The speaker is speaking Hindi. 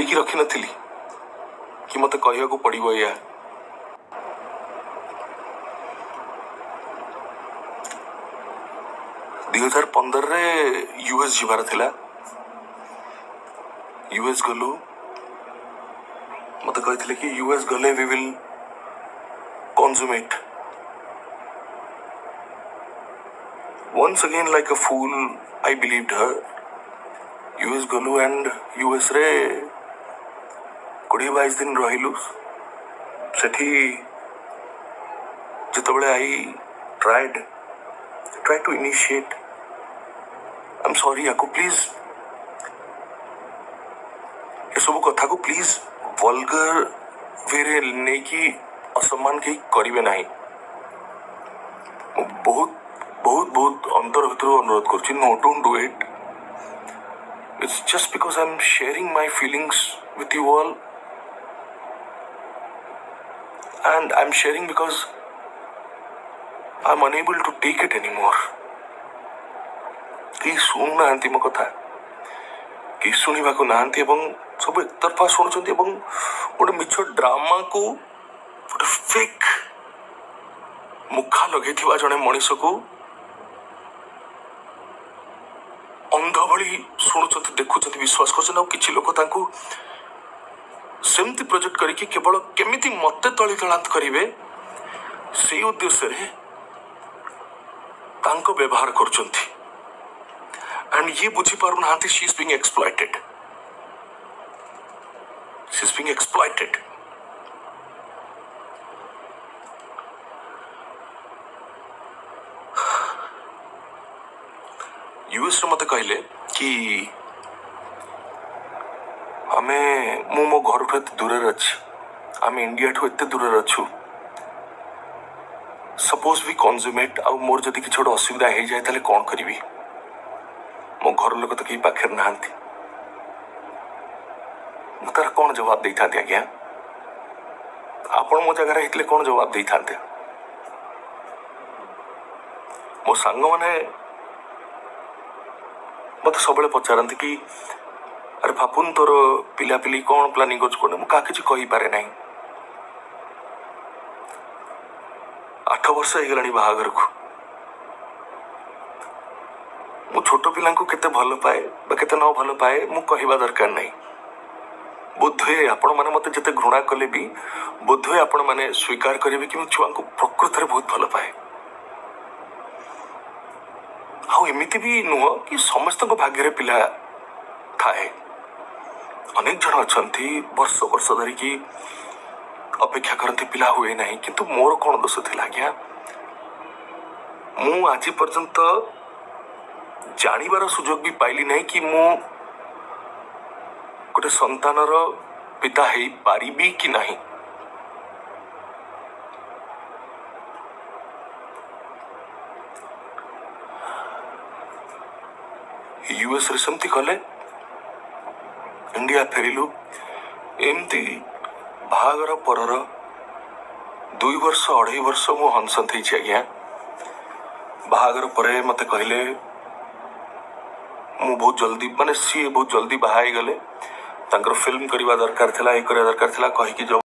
अटक रखी नी कि मत कह पड़ो या दु हजार पंदर युएस जबार युएस गलु मत कि युएस गले we will consummate once again like a fool I believe her US गलु एंड यूएस रे कोड़े बैश दिन रही जितेबले I tried try to initiate I am sorry आपको प्लीज ये सब कथा को प्लीज वल्गर वेरे नहीं कि असम्मान के करिवे ना बहुत बहुत बहुत अंतर भर अनुरोध कर no don't do it it's just because I am sharing my feelings with you all And I'm sharing because I'm unable to take it anymore. କେହି ଶୁଣୁନାହାନ୍ତି ମୋ କଥା କେହି ଶୁଣିବାକୁ ନାହାନ୍ତି ଏବଂ ସବୁ ଏକତରଫା ଶୁଣୁଛନ୍ତି ଏବଂ ଗୋଟେ ମିଛ ଡ୍ରାମାକୁ ଗୋଟେ ଫେକ୍ ମୁଖା ଲଗେଇଥିବା ଜଣେ ମଣିଷକୁ ଅନ୍ଧ ଭଳି ଶୁଣୁଛନ୍ତି ଦେଖୁଛନ୍ତି ବିଶ୍ୱାସ କରୁଛନ୍ତି ଆଉ କିଛି ଲୋକ ତାଙ୍କୁ ସେମିତି ପ୍ରୋଜେକ୍ଟ କରିକି କେବଳ କେମିତି ମୋତେ ତଳି ତଳାନ୍ତ କରିବେ ସେଇ ଉଦ୍ଦେଶ୍ୟରେ ତାଙ୍କ ବ୍ୟବହାର କରୁଛନ୍ତି ଆଣ୍ଡ ଇଏ ବୁଝିପାରୁନାହାନ୍ତି she is being exploited she is being exploited ୟୁଏସ୍ରେ ମୋତେ କହିଲେ କି ଆମେ ମୁଁ ମୋ ଘରଠୁ ଏତେ ଦୂରରେ ଅଛି ଆମେ ଇଣ୍ଡିଆଠୁ ଏତେ ଦୂରରେ ଅଛୁ ସପୋଜ୍ ବି କନ୍ଜୁମେଟ୍ ଆଉ ମୋର ଯଦି କିଛି ଗୋଟେ ଅସୁବିଧା ହେଇଯାଏ ତାହେଲେ କ'ଣ କରିବି ମୋ ଘର ଲୋକ ତ କେହି ପାଖରେ ନାହାନ୍ତି ମୁଁ ତାର କ'ଣ ଜବାବ ଦେଇଥାନ୍ତି ଆଜ୍ଞା ଆପଣ ମୋ ଜାଗାରେ ହେଇଥିଲେ କ'ଣ ଜବାବ ଦେଇଥାନ୍ତେ ମୋ ସାଙ୍ଗମାନେ ମୋତେ ସବୁବେଳେ ପଚାରନ୍ତି କି ଆରେ ଭାବୁନି ତୋର ପିଲାପିଲି କ'ଣ ପ୍ଲାନିଂ କରୁଛୁ କ'ଣ ମୁଁ କାହା କିଛି କହିପାରେ ନାହିଁ ଆଠ ବର୍ଷ ହେଇଗଲାଣି ବାହାଘରକୁ ମୁଁ ଛୋଟ ପିଲାଙ୍କୁ କେତେ ଭଲ ପାଏ ବା କେତେ ନ ଭଲ ପାଏ ମୁଁ କହିବା ଦରକାର ନାହିଁ ବୋଧହୁଏ ଆପଣମାନେ ମୋତେ ଯେତେ ଘୃଣା କଲେ ବି ବୋଧହୁଏ ଆପଣମାନେ ସ୍ୱୀକାର କରିବେ କି ମୁଁ ଛୁଆଙ୍କୁ ପ୍ରକୃତରେ ବହୁତ ଭଲ ପାଏ ଆଉ ଏମିତି ବି ନୁହଁ କି ସମସ୍ତଙ୍କ ଭାଗ୍ୟରେ ପିଲା ଥାଏ अनेक जन अच्छा वर्ष वर्ष धरिकी अपेक्षा करती पिला हुए ना कि मोर कौन दोष था आज्ञा मुझे जानवर सुजोग भी पाली ना कि मुझे सतान पिता है पारी कि ना यूएस रे कले इंडिया फेरल एमती बाहर पर दुई वर्ष अढ़ई वर्ष मु हनसन आज्ञा बाहर पर मत कह मु बहुत जल्दी मानते सी बहुत जल्दी बाहर गले फिल्म करवा दरकार दरकार कहीकि